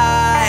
side.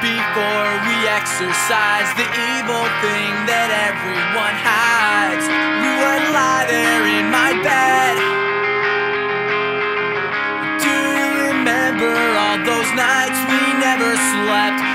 before we exercise the evil thing that everyone hides. You would lie there in my bed. Do you remember all those nights we never slept?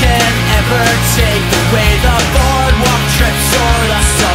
can ever take away the boardwalk trips or the sun.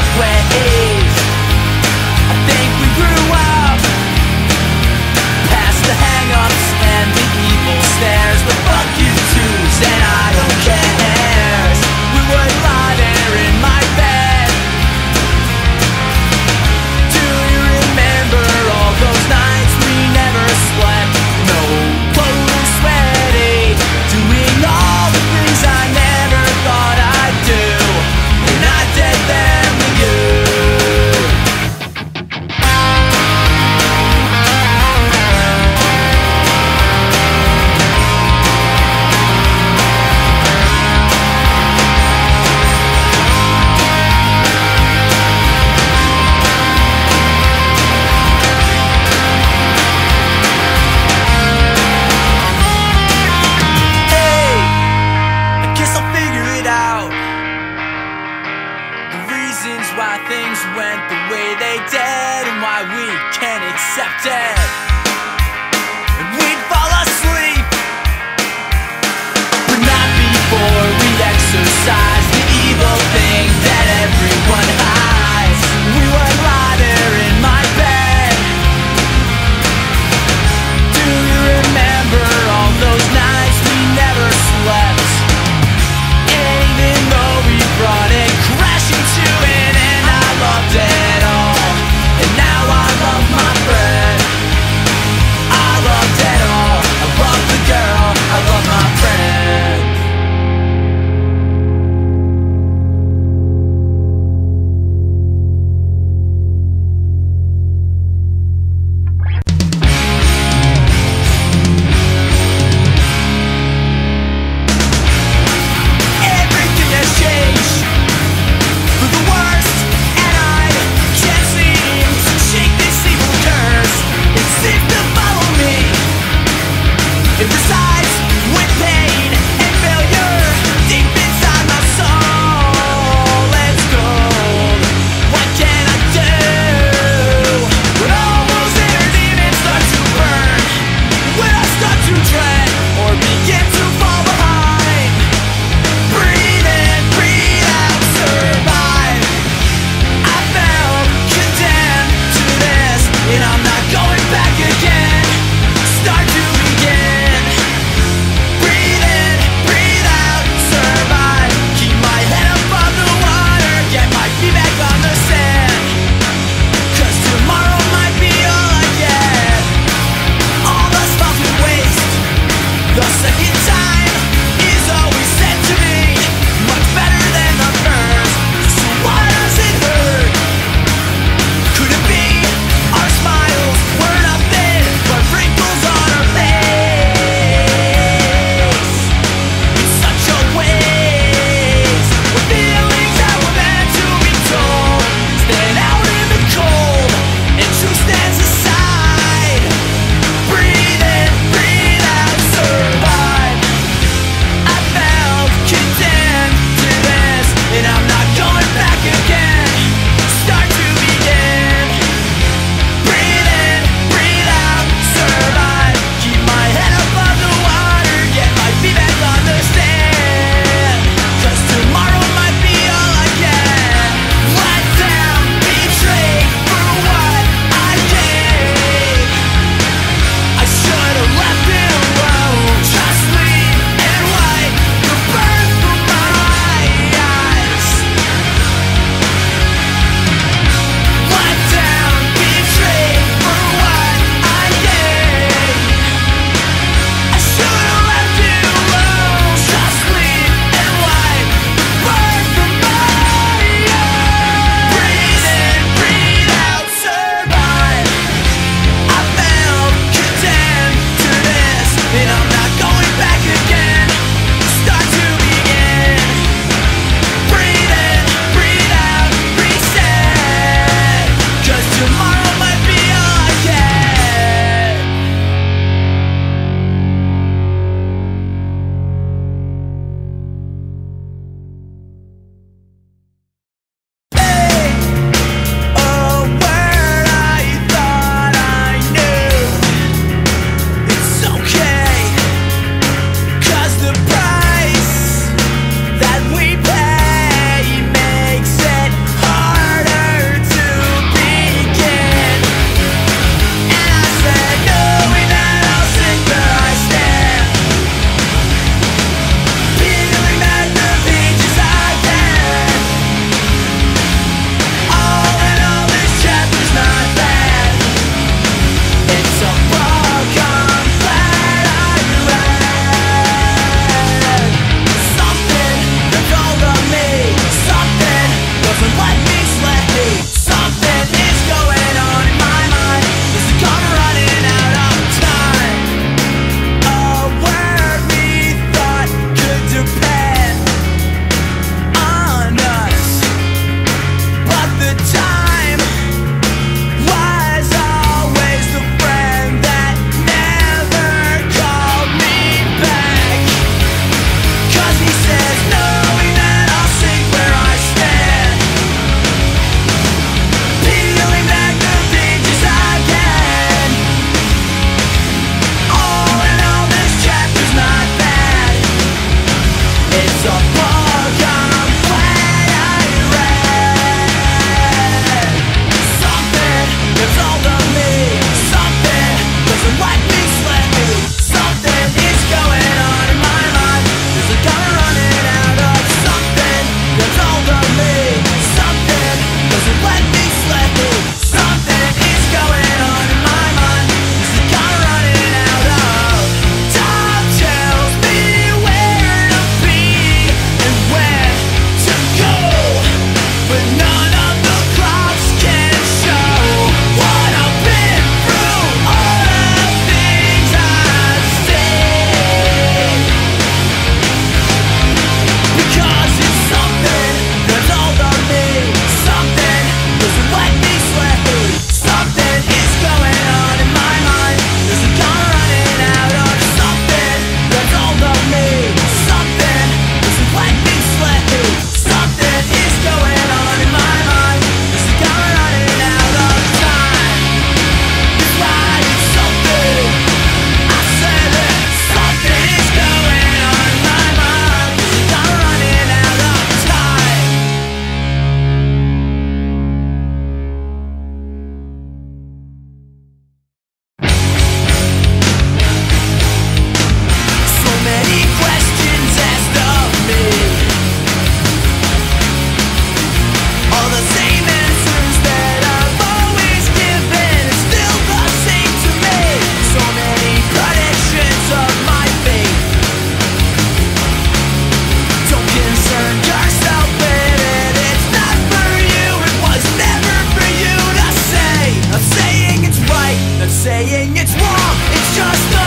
saying it's wrong, it's just